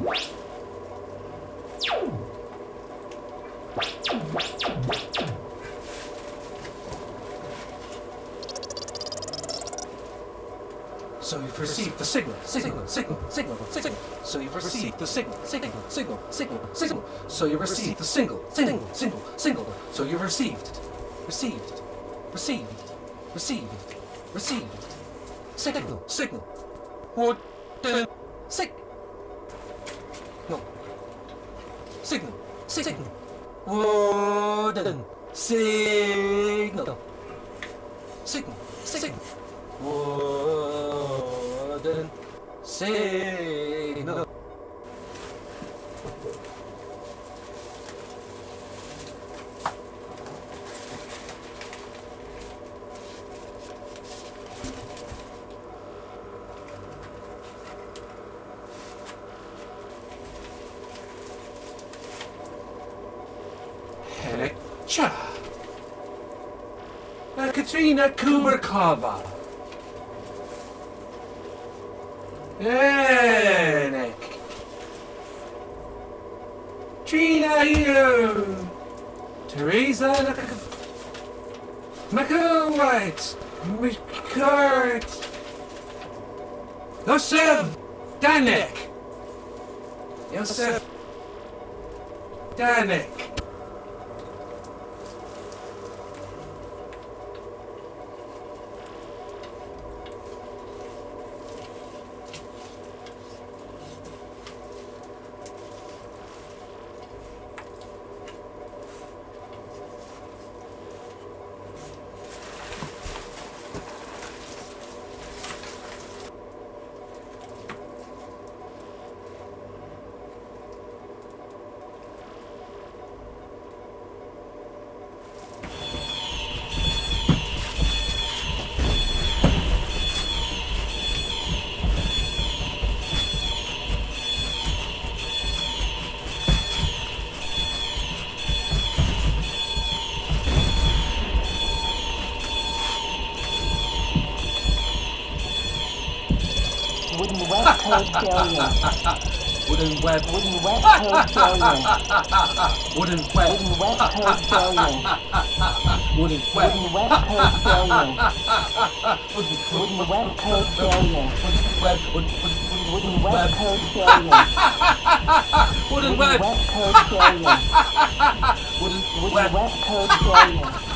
So you've received the signal, signal, signal, signal, signal. So you've received the signal, signal, signal, signal, signal. So you received the single, single, single, single. So you received, received, received, received, received. Signal, signal. What the signal? Signal, signal. The signal? Signal, signal. Wooden signal. Hecha. Uh, Katrina Kuberkova. Enek. Trina here. Teresa McElwright. McCart. Yosef Danek. Yosef Danek. Wooden web code failure. Wooden web. Wooden web code failure. Wooden web. Wooden web code failure. Wooden web. Wooden web code failure. Wooden Wooden web code failure. web. Wooden Wooden web code failure. Wooden Wooden web. web code failure. Wooden Wooden web. web code failure.